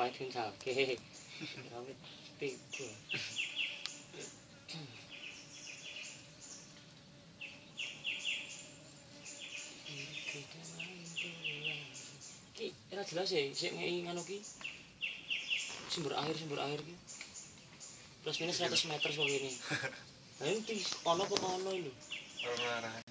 白天才 OK，然后被被过。Ini jelas ya, sik ngei ngono ki Sumber air, sumber air ki. Plus minus 100 meter soal ini. Nah ini ono apa ono ini? Ora arah